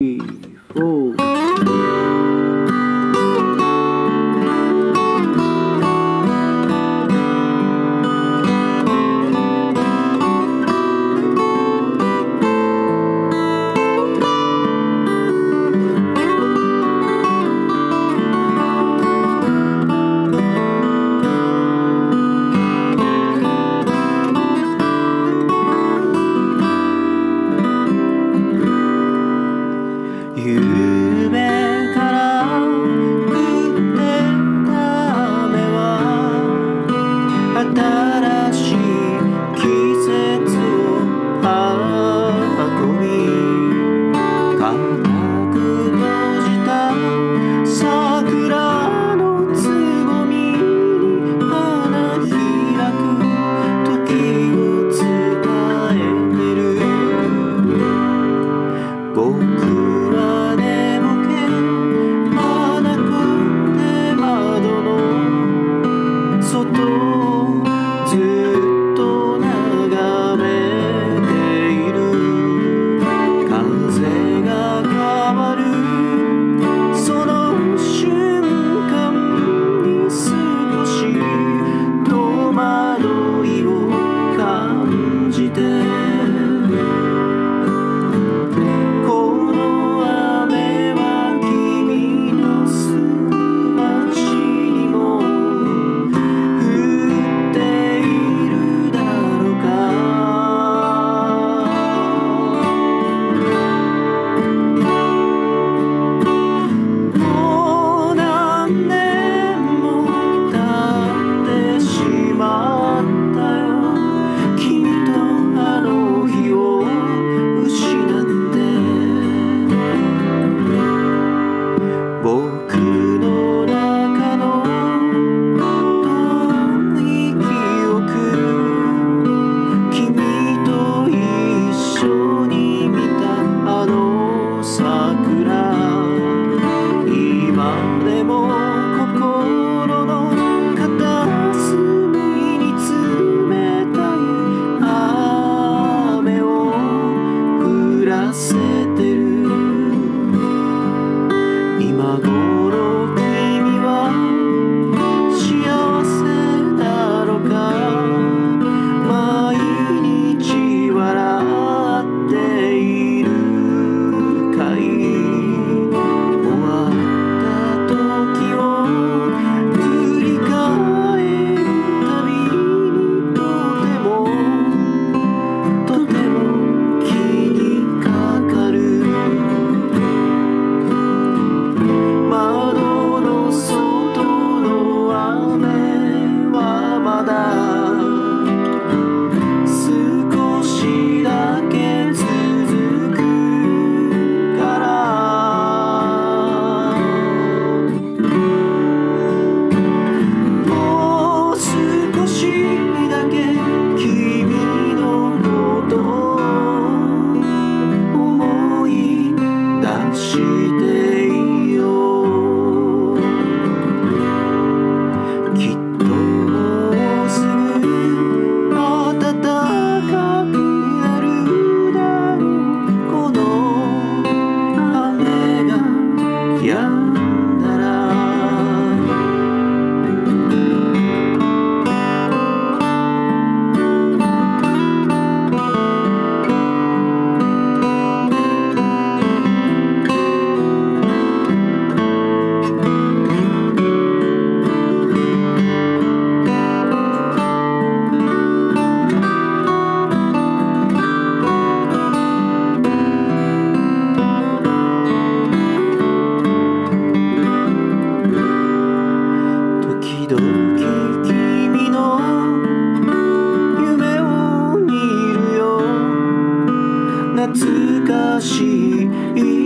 起步 nasci